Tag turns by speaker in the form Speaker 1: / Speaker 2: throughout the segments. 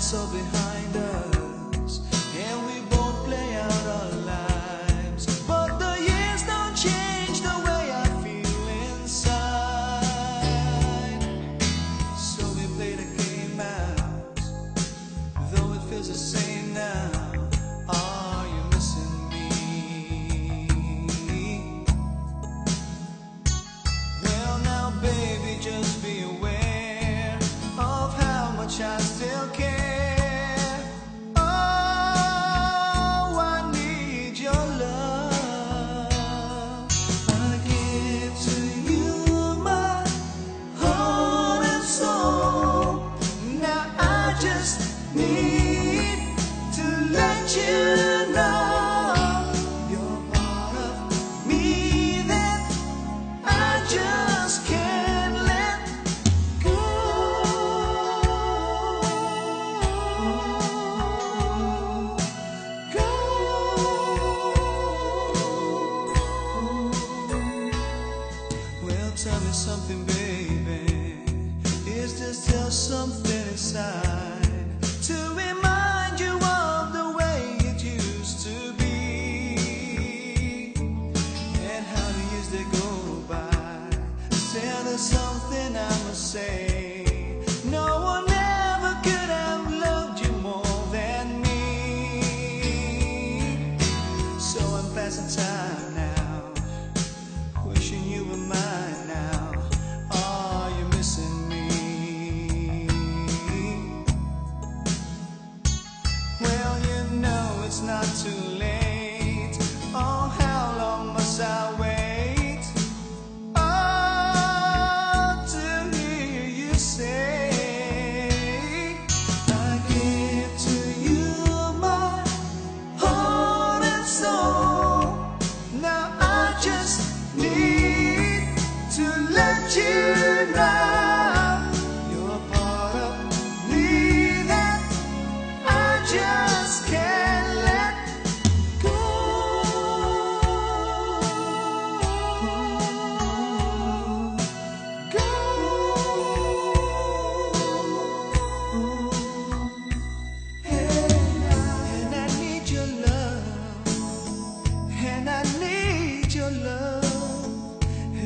Speaker 1: So behind us. there's something I must say. No one ever could have loved you more than me. So I'm passing time now, wishing you were mine now. Are oh, you missing me? Well, you know it's not too late.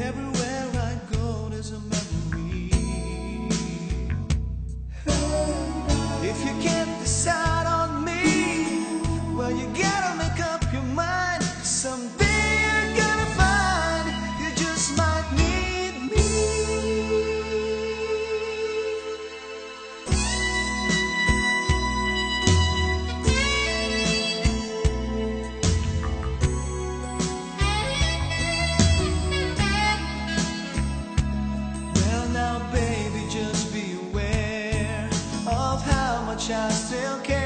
Speaker 1: everywhere. just still care.